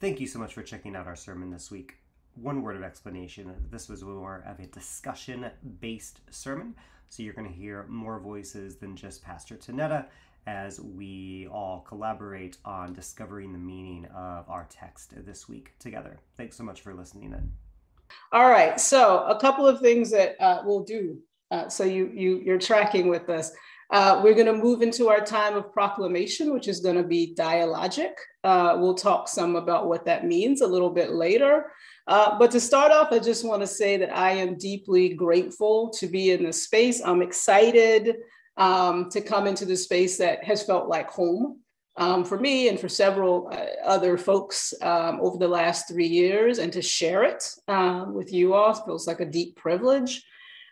Thank you so much for checking out our sermon this week. One word of explanation this was more of a discussion based sermon. So you're going to hear more voices than just Pastor Tonetta as we all collaborate on discovering the meaning of our text this week together. Thanks so much for listening in. All right, so a couple of things that uh, we'll do. Uh, so you you you're tracking with us. Uh, we're going to move into our time of proclamation, which is going to be dialogic. Uh, we'll talk some about what that means a little bit later. Uh, but to start off, I just want to say that I am deeply grateful to be in this space. I'm excited um, to come into the space that has felt like home um, for me and for several uh, other folks um, over the last three years and to share it um, with you all feels like a deep privilege.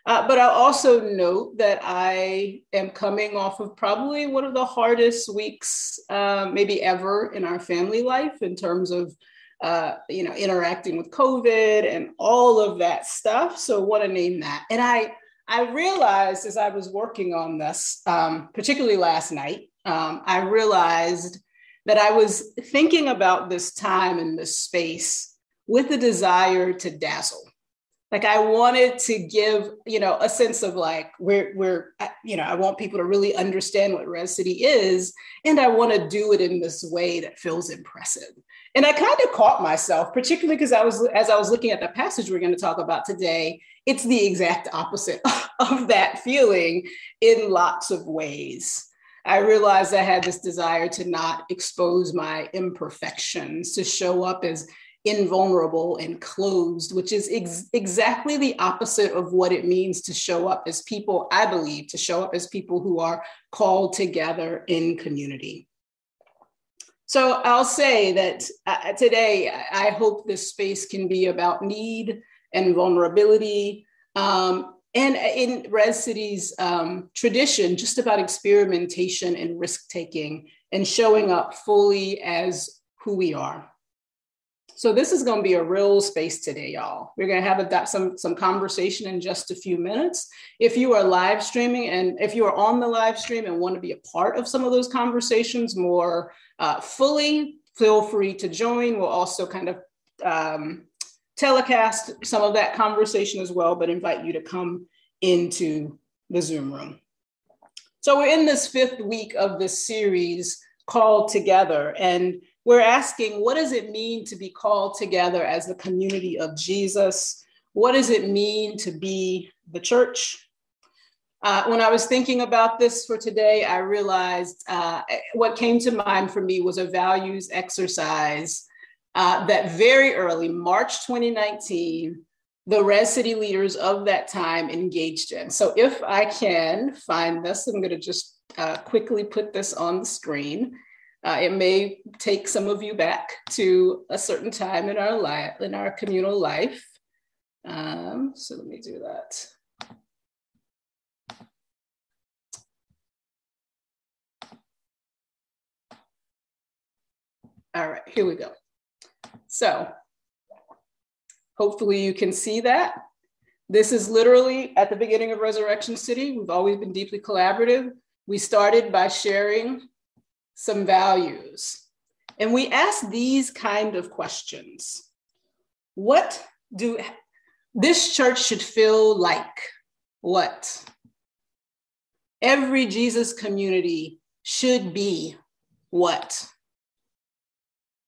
Uh, but I'll also note that I am coming off of probably one of the hardest weeks, uh, maybe ever, in our family life in terms of, uh, you know, interacting with COVID and all of that stuff. So, want to name that. And I, I realized as I was working on this, um, particularly last night, um, I realized that I was thinking about this time and this space with a desire to dazzle like i wanted to give you know a sense of like we're we're you know i want people to really understand what res city is and i want to do it in this way that feels impressive. And i kind of caught myself particularly because i was as i was looking at the passage we're going to talk about today it's the exact opposite of that feeling in lots of ways. I realized I had this desire to not expose my imperfections, to show up as invulnerable and closed, which is ex- exactly the opposite of what it means to show up as people, I believe, to show up as people who are called together in community. So I'll say that uh, today, I hope this space can be about need and vulnerability. Um, and in Res City's um, tradition, just about experimentation and risk taking and showing up fully as who we are. So this is going to be a real space today, y'all. We're going to have a, some some conversation in just a few minutes. If you are live streaming and if you are on the live stream and want to be a part of some of those conversations more uh, fully, feel free to join. We'll also kind of um, telecast some of that conversation as well, but invite you to come into the Zoom room. So we're in this fifth week of this series called Together. And we're asking what does it mean to be called together as the community of Jesus? What does it mean to be the church? Uh, when I was thinking about this for today, I realized uh, what came to mind for me was a values exercise uh, that very early, March 2019, the Res City leaders of that time engaged in. So if I can find this, I'm going to just uh, quickly put this on the screen. Uh, it may take some of you back to a certain time in our life, in our communal life. Um, so let me do that. All right, here we go. So hopefully you can see that. This is literally at the beginning of Resurrection City. We've always been deeply collaborative. We started by sharing some values. And we ask these kind of questions. What do this church should feel like? What? Every Jesus community should be what?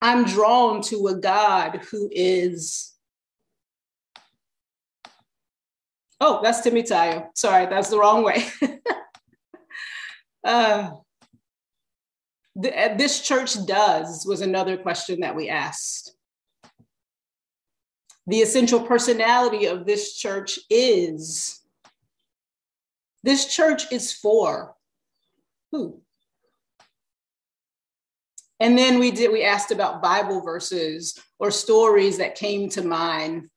I'm drawn to a God who is. Oh, that's Timmy Tayo. Sorry, that's the wrong way. uh, uh, this church does was another question that we asked. The essential personality of this church is this church is for who? And then we did we asked about Bible verses or stories that came to mind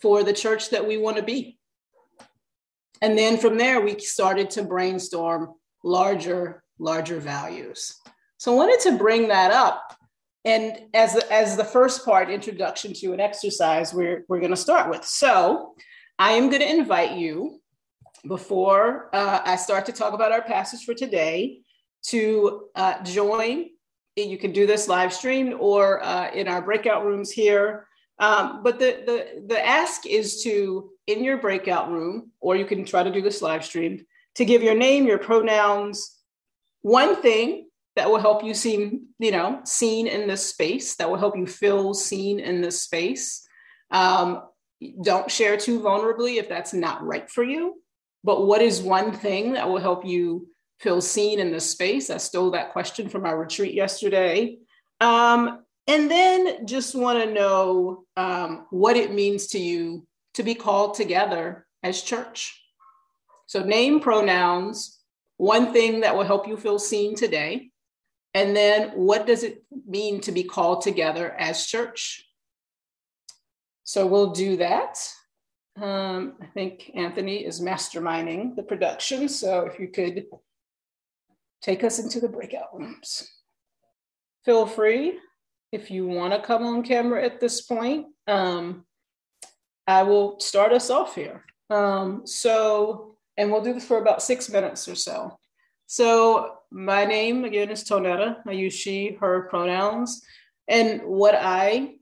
for the church that we want to be. And then from there we started to brainstorm larger larger values. So I wanted to bring that up. And as, as the first part, introduction to an exercise, we're, we're going to start with. So I am going to invite you, before uh, I start to talk about our passage for today, to uh, join you can do this live streamed or uh, in our breakout rooms here. Um, but the, the, the ask is to, in your breakout room, or you can try to do this live streamed, to give your name, your pronouns, one thing that will help you seem, you know, seen in this space, that will help you feel seen in this space. Um, don't share too vulnerably if that's not right for you. But what is one thing that will help you feel seen in this space? I stole that question from our retreat yesterday. Um, and then just want to know um, what it means to you to be called together as church. So, name pronouns, one thing that will help you feel seen today. And then, what does it mean to be called together as church? So, we'll do that. Um, I think Anthony is masterminding the production. So, if you could take us into the breakout rooms. Feel free if you want to come on camera at this point. Um, I will start us off here. Um, so, and we'll do this for about six minutes or so. So, my name again is Tonetta. I use she, her pronouns. And what I,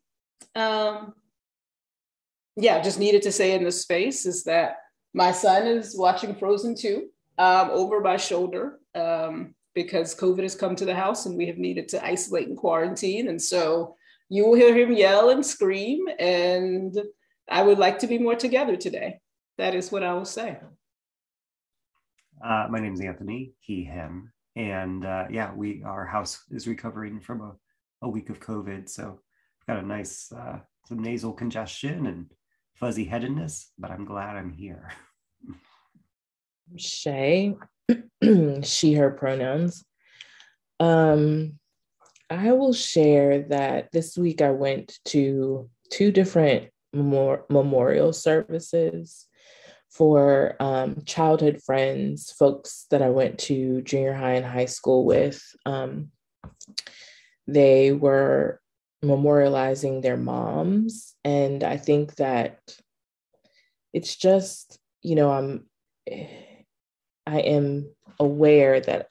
um, yeah, just needed to say in this space is that my son is watching Frozen 2 um, over my shoulder um, because COVID has come to the house and we have needed to isolate and quarantine. And so you will hear him yell and scream. And I would like to be more together today. That is what I will say. Uh, my name is Anthony, he, him. And uh, yeah, we our house is recovering from a, a week of COVID. So I've got a nice uh, some nasal congestion and fuzzy headedness, but I'm glad I'm here. Shay, she, her pronouns. Um, I will share that this week I went to two different memor- memorial services for um, childhood friends, folks that I went to junior high and high school with. Um, they were memorializing their moms. And I think that it's just, you know, I'm, I am aware that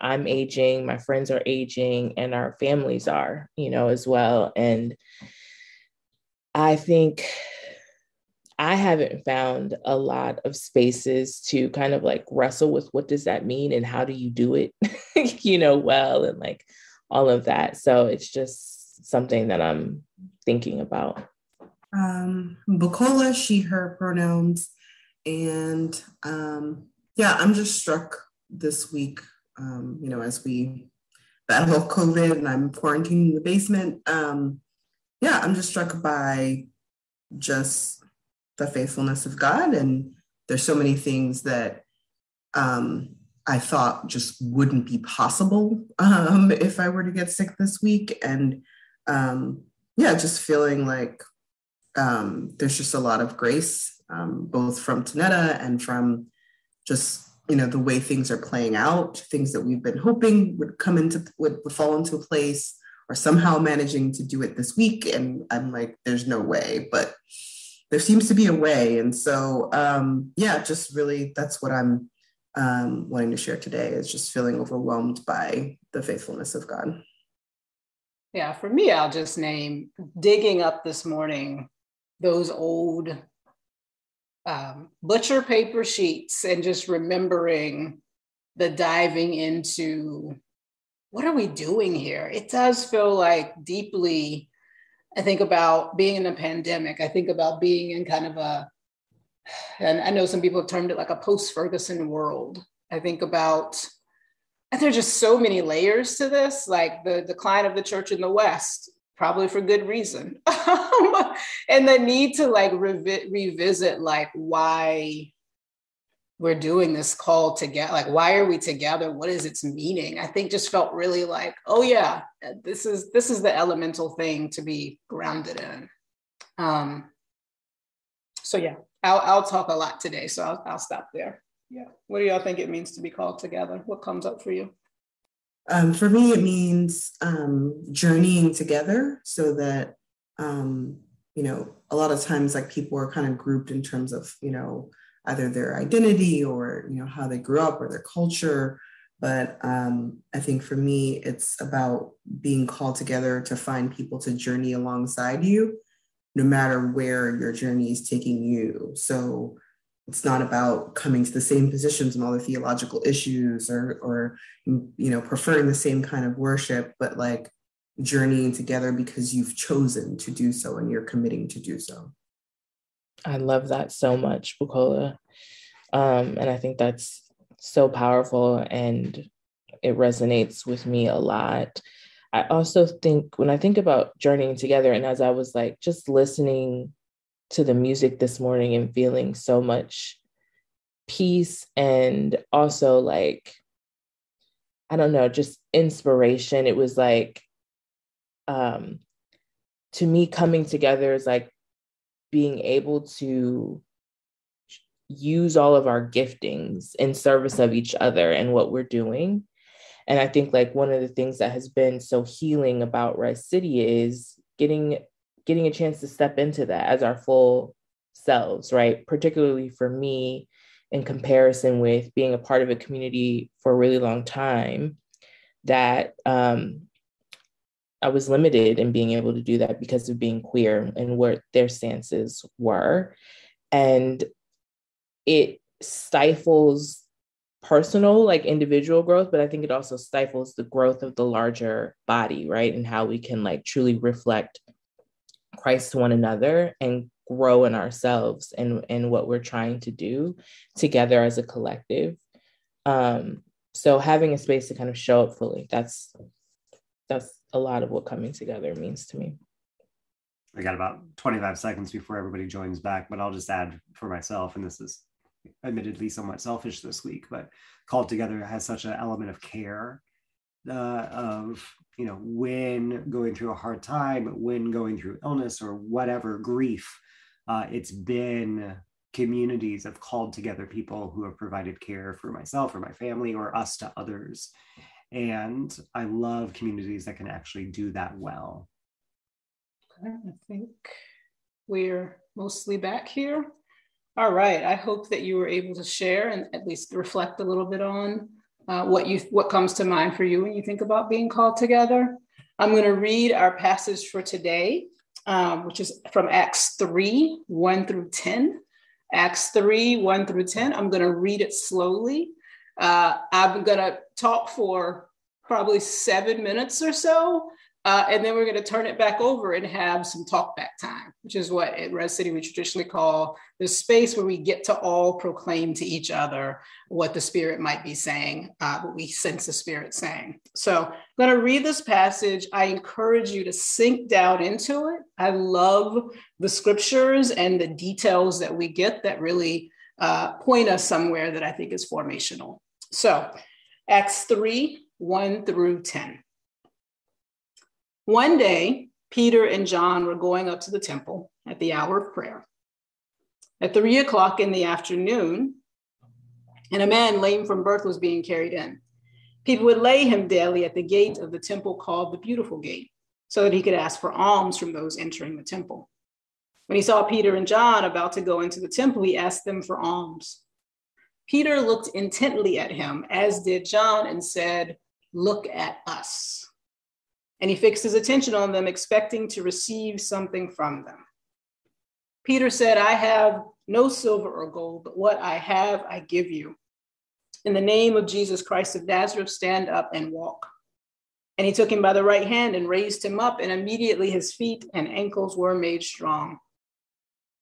I'm aging, my friends are aging, and our families are, you know, as well. And I think I haven't found a lot of spaces to kind of like wrestle with what does that mean and how do you do it, you know, well, and like all of that. So it's just something that I'm thinking about. Um, Bukola, she, her pronouns. And um, yeah, I'm just struck this week, um, you know, as we battle COVID and I'm quarantining in the basement. Um, yeah, I'm just struck by just the faithfulness of God. And there's so many things that um, I thought just wouldn't be possible um, if I were to get sick this week. And um, yeah, just feeling like um, there's just a lot of grace, um, both from Tonetta and from just you know the way things are playing out, things that we've been hoping would come into would fall into place, or somehow managing to do it this week. And I'm like, there's no way, but there seems to be a way. And so um, yeah, just really that's what I'm um, wanting to share today is just feeling overwhelmed by the faithfulness of God. Yeah, for me, I'll just name digging up this morning those old um, butcher paper sheets and just remembering the diving into what are we doing here? It does feel like deeply. I think about being in a pandemic. I think about being in kind of a, and I know some people have termed it like a post Ferguson world. I think about, and there's just so many layers to this, like the decline of the church in the West, probably for good reason and the need to like revi- revisit like why we're doing this call together like why are we together? What is its meaning? I think just felt really like oh yeah this is this is the elemental thing to be grounded in. Um so yeah i'll, I'll talk a lot today so I'll, I'll stop there. Yeah. What do y'all think it means to be called together? What comes up for you? Um, for me, it means um, journeying together so that, um, you know, a lot of times like people are kind of grouped in terms of, you know, either their identity or, you know, how they grew up or their culture. But um, I think for me, it's about being called together to find people to journey alongside you, no matter where your journey is taking you. So it's not about coming to the same positions on all the theological issues or, or you know, preferring the same kind of worship, but like journeying together because you've chosen to do so and you're committing to do so. I love that so much, Bukola. Um, and I think that's so powerful and it resonates with me a lot. I also think when I think about journeying together, and as I was like just listening to the music this morning and feeling so much peace and also like, I don't know, just inspiration. It was like, um, to me, coming together is like being able to use all of our giftings in service of each other and what we're doing. And I think like one of the things that has been so healing about Res City is getting getting a chance to step into that as our full selves, right? Particularly for me in comparison with being a part of a community for a really long time that um, I was limited in being able to do that because of being queer and what their stances were. And it stifles personal, like individual growth, but I think it also stifles the growth of the larger body, right? And how we can like truly reflect Christ to one another and grow in ourselves and, and what we're trying to do together as a collective. Um, so having a space to kind of show up fully, that's that's a lot of what coming together means to me. I got about 25 seconds before everybody joins back, but I'll just add for myself, and this is admittedly somewhat selfish this week, but called together has such an element of care uh, of you know when going through a hard time, when going through illness or whatever grief. Uh, it's been communities have called together people who have provided care for myself or my family or us to others. And I love communities that can actually do that well. I think we're mostly back here. All right. I hope that you were able to share and at least reflect a little bit on uh, what you what comes to mind for you when you think about being called together. I'm going to read our passage for today, um, which is from Acts 3 1 through 10. Acts 3 1 through 10. I'm going to read it slowly. Uh, I'm going to talk for probably seven minutes or so. Uh, and then we're going to turn it back over and have some talk back time, which is what at Res City we traditionally call the space where we get to all proclaim to each other what the Spirit might be saying, uh, what we sense the Spirit saying. So I'm going to read this passage. I encourage you to sink down into it. I love the scriptures and the details that we get that really uh, point us somewhere that I think is formational. So, Acts 3 1 through 10. One day, Peter and John were going up to the temple at the hour of prayer. At three o'clock in the afternoon, and a man lame from birth was being carried in. People would lay him daily at the gate of the temple called the Beautiful Gate, so that he could ask for alms from those entering the temple. When he saw Peter and John about to go into the temple, he asked them for alms. Peter looked intently at him, as did John, and said, Look at us. And he fixed his attention on them, expecting to receive something from them. Peter said, I have no silver or gold, but what I have, I give you. In the name of Jesus Christ of Nazareth, stand up and walk. And he took him by the right hand and raised him up, and immediately his feet and ankles were made strong.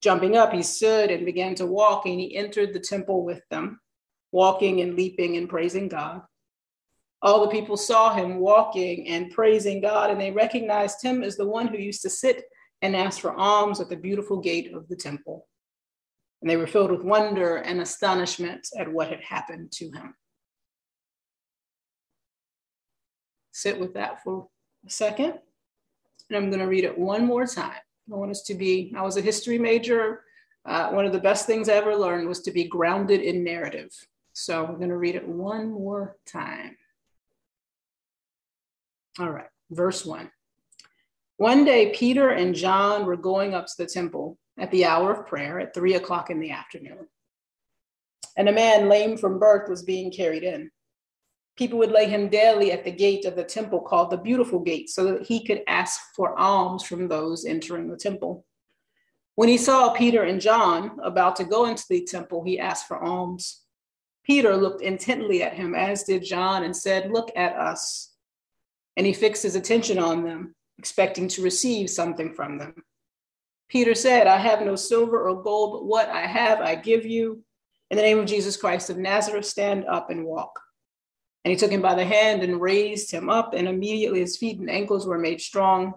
Jumping up, he stood and began to walk, and he entered the temple with them, walking and leaping and praising God. All the people saw him walking and praising God, and they recognized him as the one who used to sit and ask for alms at the beautiful gate of the temple. And they were filled with wonder and astonishment at what had happened to him. Sit with that for a second. And I'm going to read it one more time. I want us to be, I was a history major. Uh, one of the best things I ever learned was to be grounded in narrative. So we're going to read it one more time. All right, verse one. One day, Peter and John were going up to the temple at the hour of prayer at three o'clock in the afternoon. And a man lame from birth was being carried in. People would lay him daily at the gate of the temple called the Beautiful Gate so that he could ask for alms from those entering the temple. When he saw Peter and John about to go into the temple, he asked for alms. Peter looked intently at him, as did John, and said, Look at us. And he fixed his attention on them, expecting to receive something from them. Peter said, I have no silver or gold, but what I have I give you. In the name of Jesus Christ of Nazareth, stand up and walk. And he took him by the hand and raised him up, and immediately his feet and ankles were made strong.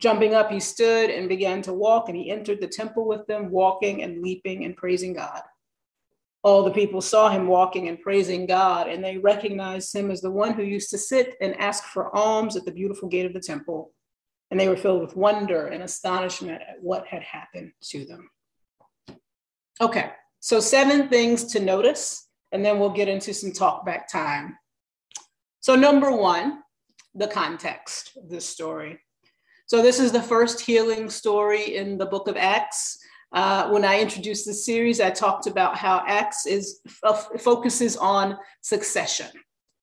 Jumping up, he stood and began to walk, and he entered the temple with them, walking and leaping and praising God. All the people saw him walking and praising God, and they recognized him as the one who used to sit and ask for alms at the beautiful gate of the temple. And they were filled with wonder and astonishment at what had happened to them. Okay, so seven things to notice, and then we'll get into some talk back time. So, number one, the context of this story. So, this is the first healing story in the book of Acts. Uh, when I introduced the series, I talked about how Acts is uh, focuses on succession.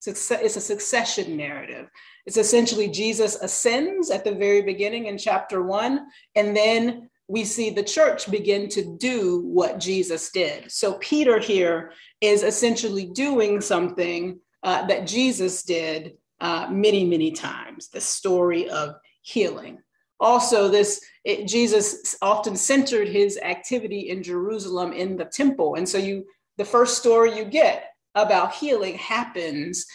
It's a succession narrative. It's essentially Jesus ascends at the very beginning in chapter one, and then we see the church begin to do what Jesus did. So Peter here is essentially doing something uh, that Jesus did uh, many, many times the story of healing. Also, this it, Jesus often centered his activity in Jerusalem in the temple, and so you the first story you get about healing happens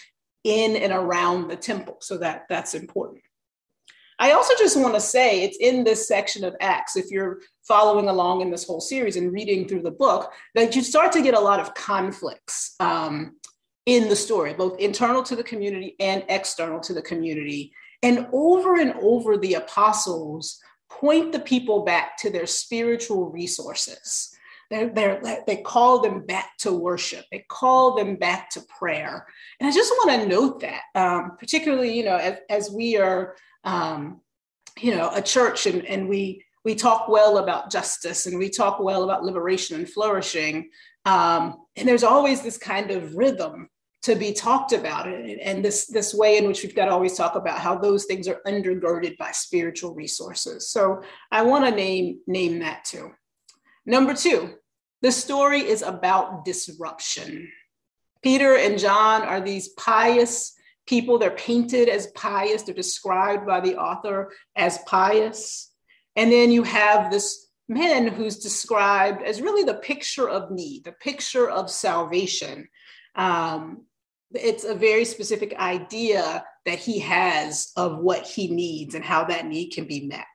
in and around the temple. So that that's important. I also just want to say it's in this section of Acts, if you're following along in this whole series and reading through the book, that you start to get a lot of conflicts um, in the story, both internal to the community and external to the community. And over and over, the apostles point the people back to their spiritual resources. They're, they're, they call them back to worship. They call them back to prayer. And I just want to note that, um, particularly, you know, as, as we are, um, you know, a church and, and we we talk well about justice and we talk well about liberation and flourishing. Um, and there's always this kind of rhythm to be talked about and, and this this way in which we've got to always talk about how those things are undergirded by spiritual resources. So i want to name name that too. Number two the story is about disruption. Peter and john are these pious people. They're painted as pious. They're described by the author as pious. And then you have this man who's described as really the picture of need the picture of salvation. Um, it's a very specific idea that he has of what he needs and how that need can be met.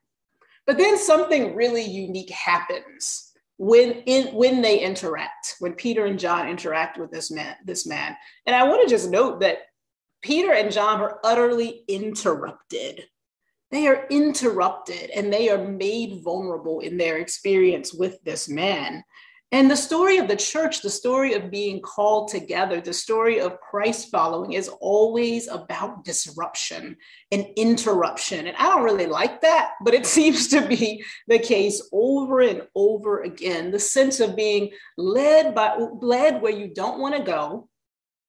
But then something really unique happens when in when they interact, when Peter and John interact with this man, this man. And I want to just note that Peter and John are utterly interrupted. They are interrupted and they are made vulnerable in their experience with this man. And the story of the church, the story of being called together, the story of Christ following is always about disruption and interruption. And I don't really like that, but it seems to be the case over and over again. The sense of being led by led where you don't want to go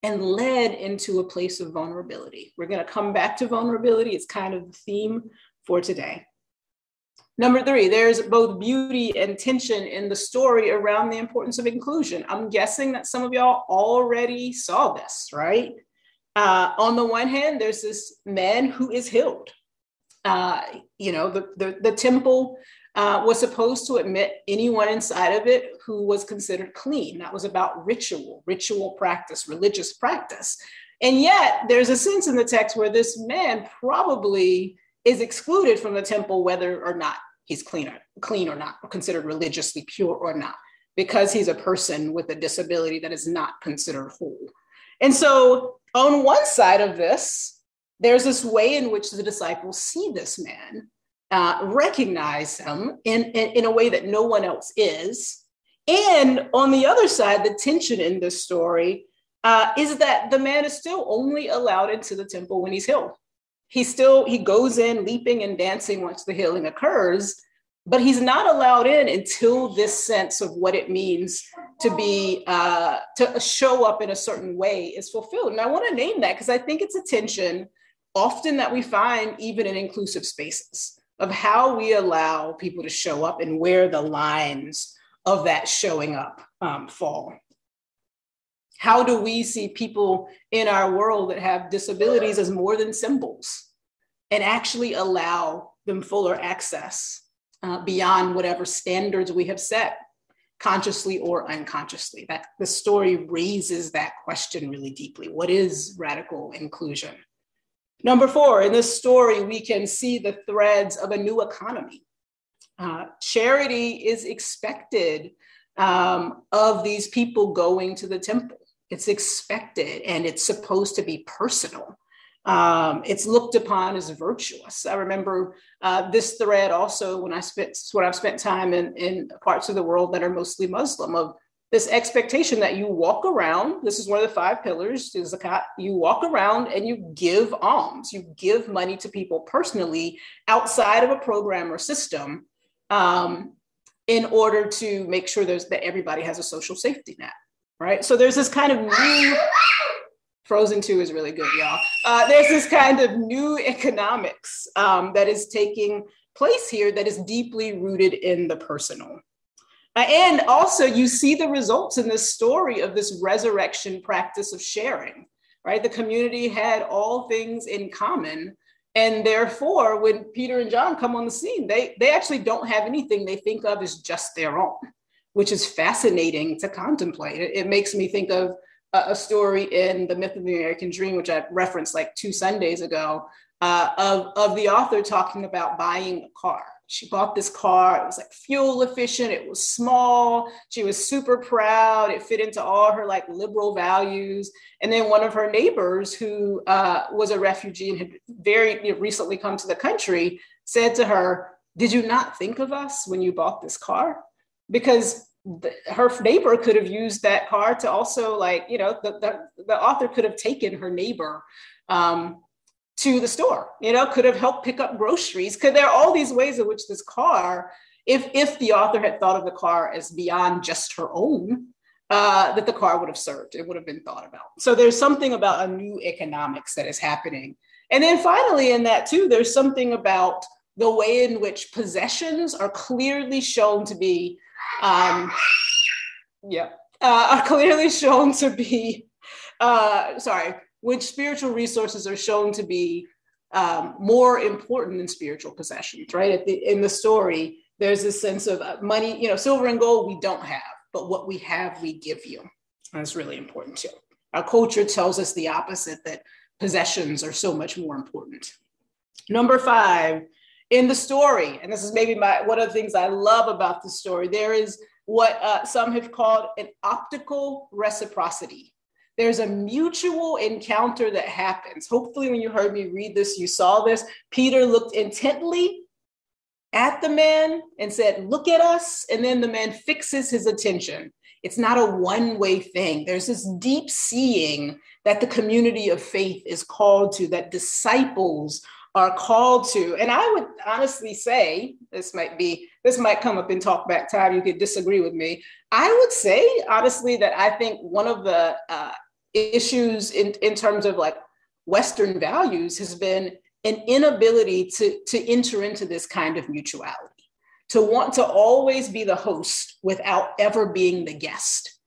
and led into a place of vulnerability. We're going to come back to vulnerability. It's kind of the theme for today. Number three, there's both beauty and tension in the story around the importance of inclusion. I'm guessing that some of y'all already saw this, right? Uh, on the one hand, there's this man who is healed. Uh, you know, the, the, the temple uh, was supposed to admit anyone inside of it who was considered clean. That was about ritual, ritual practice, religious practice. And yet, there's a sense in the text where this man probably is excluded from the temple, whether or not he's clean or, clean or not, considered religiously pure or not, because he's a person with a disability that is not considered whole. And so, on one side of this, there's this way in which the disciples see this man, uh, recognize him in, in, in a way that no one else is. And on the other side, the tension in this story uh, is that the man is still only allowed into the temple when he's healed he still he goes in leaping and dancing once the healing occurs but he's not allowed in until this sense of what it means to be uh, to show up in a certain way is fulfilled. And i want to name that because i think it's a tension often that we find even in inclusive spaces of how we allow people to show up and where the lines of that showing up um, fall how do we see people in our world that have disabilities as more than symbols and actually allow them fuller access uh, beyond whatever standards we have set consciously or unconsciously? That the story raises that question really deeply. What is radical inclusion? Number four in this story we can see the threads of a new economy. Uh, charity is expected um, of these people going to the temple it's expected and it's supposed to be personal um, it's looked upon as virtuous. I remember uh, this thread also when I spent when I've spent time in, in parts of the world that are mostly Muslim of this expectation that you walk around. This is one of the five pillars zakat. You walk around and you give alms. You give money to people personally outside of a program or system um, in order to make sure that everybody has a social safety net. Right. So there's this kind of new Frozen 2 is really good, y'all. Uh, there's this kind of new economics um, that is taking place here that is deeply rooted in the personal. Uh, and also, you see the results in this story of this resurrection practice of sharing, right? The community had all things in common. And therefore, when Peter and John come on the scene, they, they actually don't have anything they think of as just their own, which is fascinating to contemplate. It, it makes me think of a story in the myth of the American dream, which I referenced like two Sundays ago, uh, of, of the author talking about buying a car. She bought this car. It was like fuel efficient. It was small. She was super proud. It fit into all her like liberal values. And then one of her neighbors, who uh, was a refugee and had very you know, recently come to the country, said to her, "Did you not think of us when you bought this car?" Because the, her neighbor could have used that car to also like you know the, the, the author could have taken her neighbor um, to the store you know could have helped pick up groceries. Because there are all these ways in which this car if if the author had thought of the car as beyond just her own uh, that the car would have served it would have been thought about. So there's something about a new economics that is happening. And then finally in that too there's something about the way in which possessions are clearly shown to be um, yeah, uh, are clearly shown to be, uh, sorry, which spiritual resources are shown to be um, more important than spiritual possessions, right? The, in the story, there's this sense of uh, money, you know, silver and gold we don't have, but what we have, we give you. That's really important too. Our culture tells us the opposite that possessions are so much more important. Number five, in the story, and this is maybe my one of the things I love about the story, there is what uh, some have called an optical reciprocity. There's a mutual encounter that happens. Hopefully, when you heard me read this, you saw this. Peter looked intently at the man and said, Look at us. And then the man fixes his attention. It's not a one way thing. There's this deep seeing that the community of faith is called to, that disciples are called to. And I would honestly say, this might be, this might come up in talk back time. You could disagree with me. I would say, honestly, that I think one of the uh, issues in, in terms of like Western values has been an inability to, to enter into this kind of mutuality, to want to always be the host without ever being the guest.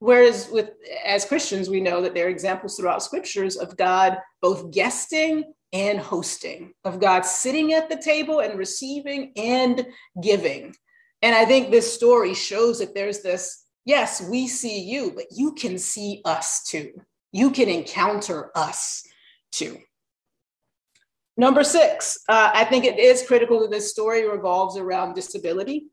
Whereas with as Christians, we know that there are examples throughout scriptures of God both guesting and hosting, of God sitting at the table and receiving and giving. And I think this story shows that there's this yes, we see you, but you can see us too. You can encounter us too. Number six, uh, I think it is critical that this story revolves around disability.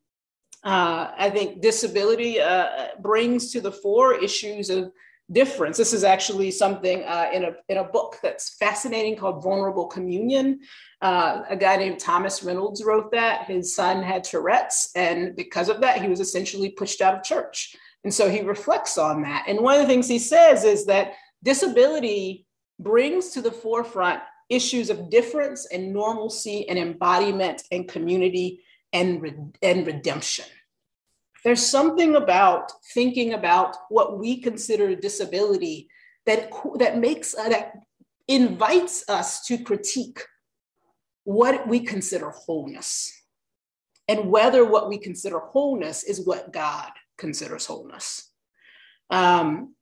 Uh, I think disability uh, brings to the fore issues of difference. This is actually something uh, in, a, in a book that's fascinating called Vulnerable Communion. Uh, a guy named Thomas Reynolds wrote that. His son had Tourette's, and because of that, he was essentially pushed out of church. And so he reflects on that. And one of the things he says is that disability brings to the forefront issues of difference and normalcy and embodiment and community and, re- and redemption. There's something about thinking about what we consider disability that, that makes uh, that invites us to critique what we consider wholeness and whether what we consider wholeness is what God considers wholeness. Um,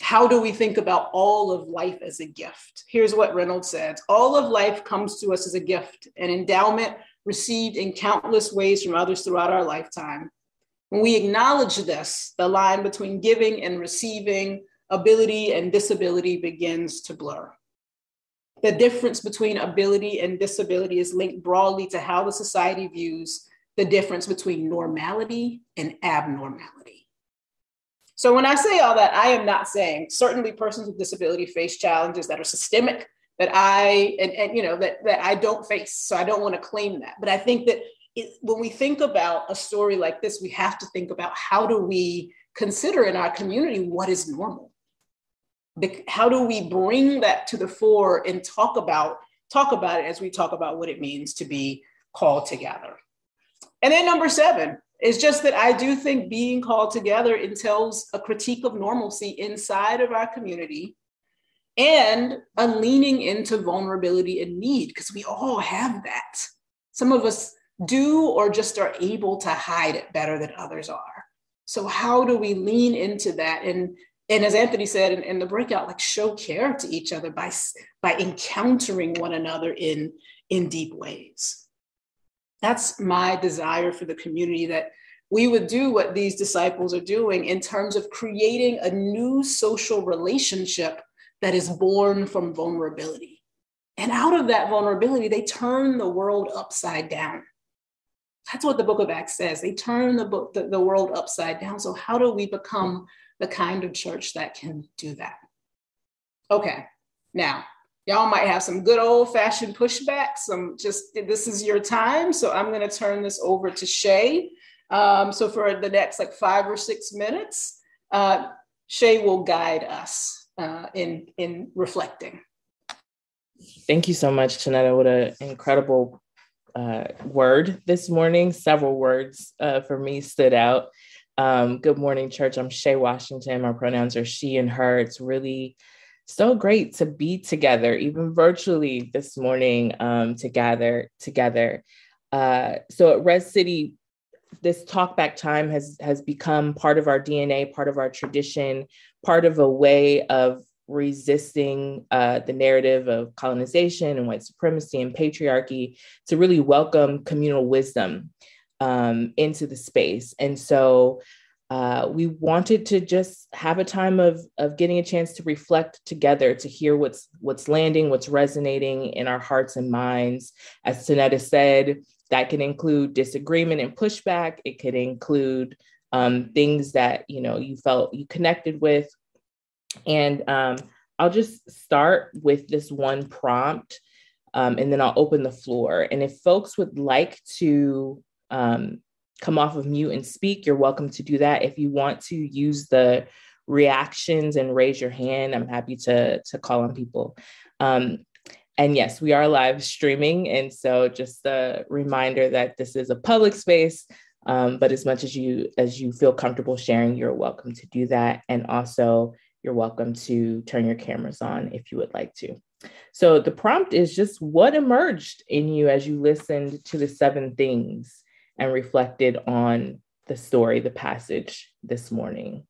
how do we think about all of life as a gift? Here's what Reynolds says All of life comes to us as a gift, an endowment received in countless ways from others throughout our lifetime. When we acknowledge this, the line between giving and receiving, ability and disability begins to blur. The difference between ability and disability is linked broadly to how the society views the difference between normality and abnormality. So, when I say all that, I am not saying certainly persons with disability face challenges that are systemic that I and, and you know that that I don't face. So I don't want to claim that. But I think that it, when we think about a story like this, we have to think about how do we consider in our community what is normal. How do we bring that to the fore and talk about talk about it as we talk about what it means to be called together. And then number seven is just that I do think being called together entails a critique of normalcy inside of our community and a leaning into vulnerability and need, because we all have that. Some of us do or just are able to hide it better than others are. So, how do we lean into that? And, and as Anthony said in, in the breakout, like show care to each other by, by encountering one another in, in deep ways. That's my desire for the community that we would do what these disciples are doing in terms of creating a new social relationship that is born from vulnerability. And out of that vulnerability, they turn the world upside down. That's what the book of Acts says. They turn the, book, the, the world upside down. So, how do we become the kind of church that can do that? Okay, now, y'all might have some good old fashioned pushback. Some just, this is your time. So, I'm going to turn this over to Shay. Um, so, for the next like five or six minutes, uh, Shay will guide us uh, in in reflecting. Thank you so much, Tonetta. What an incredible uh, word this morning. Several words uh, for me stood out. Um, good morning, church. I'm Shay Washington. My pronouns are she and her. It's really so great to be together, even virtually this morning, um, to gather together. Uh, so at Res City, this talkback time has has become part of our DNA, part of our tradition, part of a way of resisting uh, the narrative of colonization and white supremacy and patriarchy to really welcome communal wisdom um, into the space. And so uh, we wanted to just have a time of, of getting a chance to reflect together, to hear what's what's landing, what's resonating in our hearts and minds. As Tonetta said, that can include disagreement and pushback. It could include um, things that you know you felt you connected with, and um, I'll just start with this one prompt, um, and then I'll open the floor. And if folks would like to um, come off of mute and speak, you're welcome to do that. If you want to use the reactions and raise your hand, I'm happy to to call on people. Um, and yes, we are live streaming. And so just a reminder that this is a public space. Um, but as much as you as you feel comfortable sharing, you're welcome to do that. And also you're welcome to turn your cameras on if you would like to. So the prompt is just what emerged in you as you listened to the seven things and reflected on the story, the passage this morning.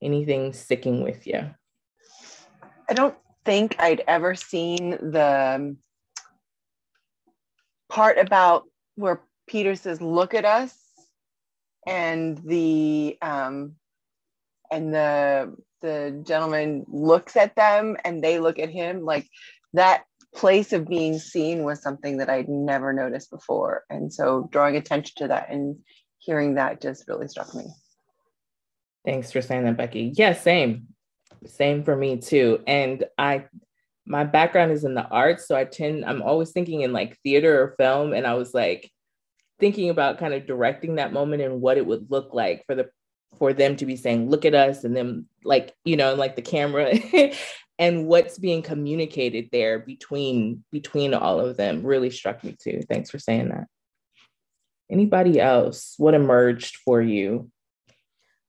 Anything sticking with you? I don't think I'd ever seen the um, part about where Peter says, "Look at us," and the um, and the the gentleman looks at them and they look at him like that place of being seen was something that I'd never noticed before. And so drawing attention to that and hearing that just really struck me. Thanks for saying that, Becky. Yeah, same. Same for me too. And I my background is in the arts, so I tend I'm always thinking in like theater or film and I was like thinking about kind of directing that moment and what it would look like for the for them to be saying look at us and then like you know like the camera and what's being communicated there between between all of them really struck me too. Thanks for saying that. Anybody else? What emerged for you?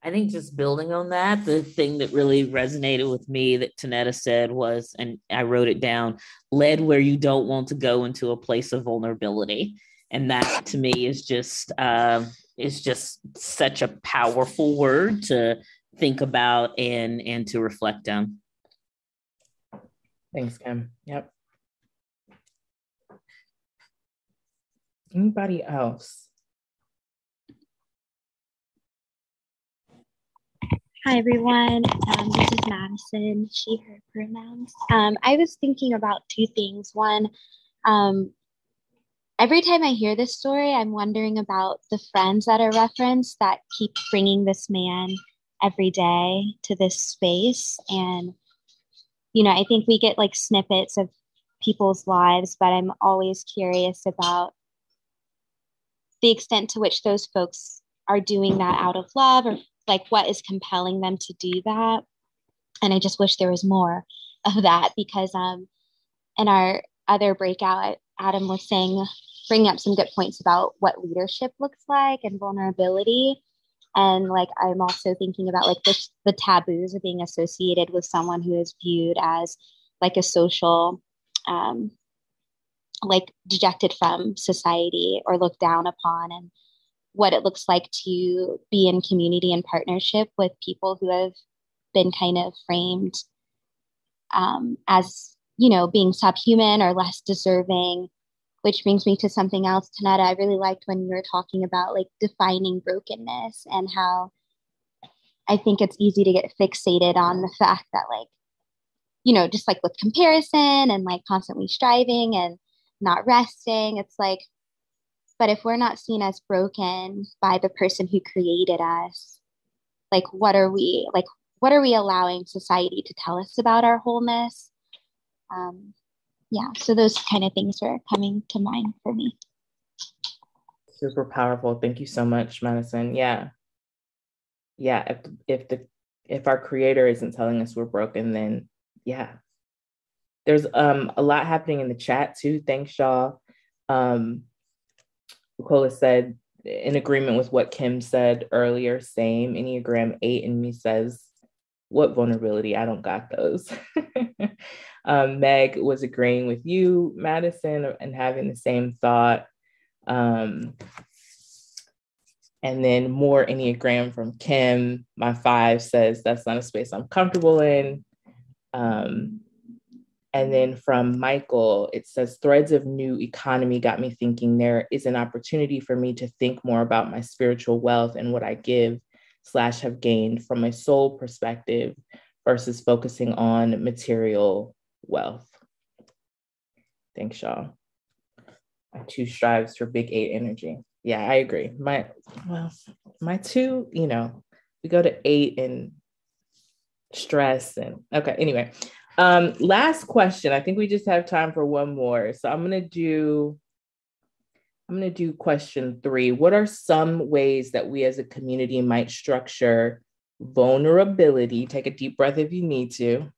I think just building on that, the thing that really resonated with me that Tonetta said was, and I wrote it down, led where you don't want to go into a place of vulnerability. And that to me is just uh, is just such a powerful word to think about and and to reflect on. Thanks, Kim. Yep. Anybody else? Hi, everyone. Um, this is Madison, she, her pronouns. Um, I was thinking about two things. One, um, every time I hear this story, I'm wondering about the friends that are referenced that keep bringing this man every day to this space. And, you know, I think we get like snippets of people's lives, but I'm always curious about the extent to which those folks are doing that out of love or like what is compelling them to do that? And i just wish there was more of that because um in our other breakout adam was saying bringing up some good points about what leadership looks like and vulnerability. And like i'm also thinking about like the, the taboos of being associated with someone who is viewed as like a social um like dejected from society or looked down upon. And what it looks like to be in community and partnership with people who have been kind of framed um, as you know being subhuman or less deserving which brings me to something else Tonetta i really liked when you were talking about like defining brokenness and how i think it's easy to get fixated on the fact that like you know just like with comparison and like constantly striving and not resting it's like but if we're not seen as broken by the person who created us, like what are we like what are we allowing society to tell us about our wholeness? Um, yeah, so those kind of things are coming to mind for me. Super powerful. Thank you so much, Madison. Yeah. Yeah. If if the if our creator isn't telling us we're broken, then yeah. There's um a lot happening in the chat too. Thanks, y'all. Um, Nicola said, in agreement with what Kim said earlier, same. Enneagram 8 in me says, what vulnerability? I don't got those. um, Meg was agreeing with you, Madison, and having the same thought. Um, and then more Enneagram from Kim. My five says, that's not a space I'm comfortable in. Um, and then mm-hmm. from Michael, it says threads of new economy got me thinking there is an opportunity for me to think more about my spiritual wealth and what I give slash have gained from a soul perspective versus focusing on material wealth. Thanks, y'all. My two strives for big eight energy. Yeah, I agree. My well, my two, you know, we go to eight and stress and okay. Anyway, um, last question. I think we just have time for one more. So I'm gonna do I'm gonna do question three. What are some ways that we as a community might structure vulnerability? Take a deep breath if you need to,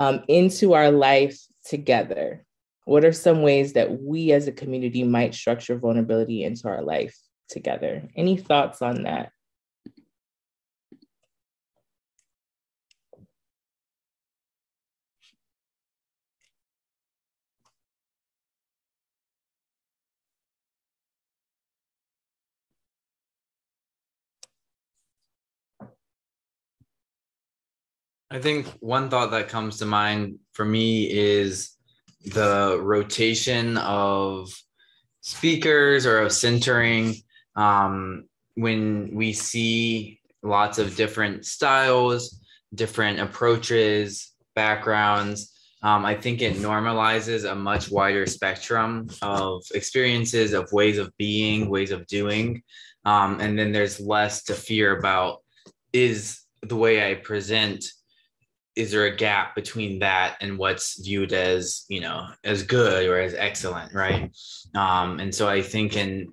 um, into our life together. What are some ways that we as a community might structure vulnerability into our life together? Any thoughts on that? I think one thought that comes to mind for me is the rotation of speakers or of centering. Um, when we see lots of different styles, different approaches, backgrounds, um, I think it normalizes a much wider spectrum of experiences, of ways of being, ways of doing. Um, and then there's less to fear about is the way I present is there a gap between that and what's viewed as you know as good or as excellent right um, and so i think in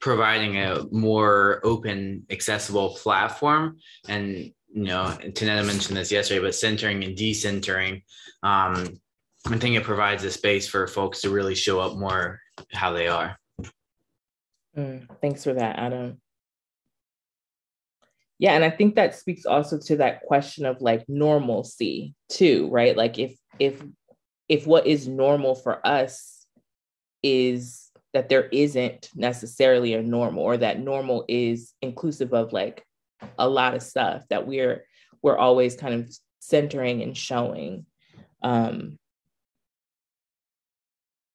providing a more open accessible platform and you know Tonetta mentioned this yesterday but centering and decentering um, i think it provides a space for folks to really show up more how they are Mm, thanks for that, Adam. Yeah, and I think that speaks also to that question of like normalcy too, right? Like if if if what is normal for us is that there isn't necessarily a normal or that normal is inclusive of like a lot of stuff that we're we're always kind of centering and showing um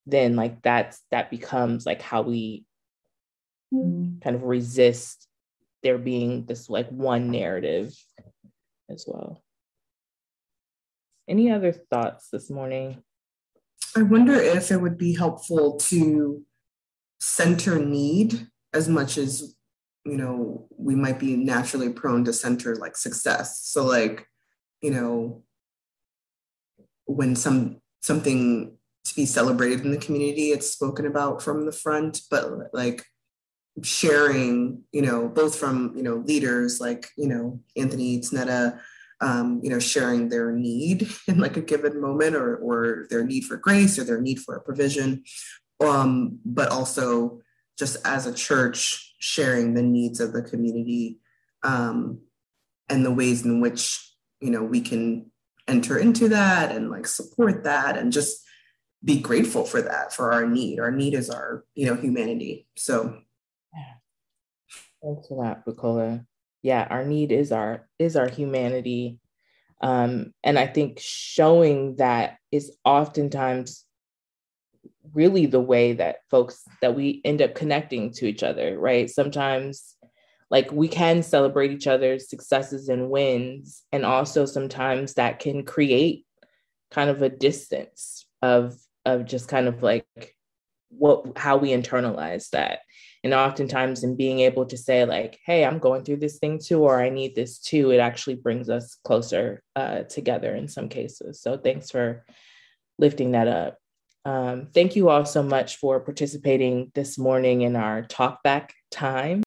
then like that's that becomes like how we kind of resist there being this like one narrative as well. Any other thoughts this morning? I wonder if it would be helpful to center need as much as you know we might be naturally prone to center like success. So like, you know, when some something to be celebrated in the community, it's spoken about from the front, but like sharing, you know, both from, you know, leaders like, you know, Anthony Tonetta, um, you know, sharing their need in like a given moment or, or their need for grace or their need for a provision, um, but also just as a church sharing the needs of the community um, and the ways in which, you know, we can enter into that and like support that and just be grateful for that, for our need. Our need is our, you know, humanity. So Thanks for that, Bukola. Yeah, our need is our is our humanity. Um, and I think showing that is oftentimes really the way that folks that we end up connecting to each other, right? Sometimes like we can celebrate each other's successes and wins, and also sometimes that can create kind of a distance of of just kind of like what how we internalize that and oftentimes in being able to say like hey i'm going through this thing too or i need this too it actually brings us closer uh, together in some cases. So thanks for lifting that up. Um, thank you all so much for participating this morning in our talk back time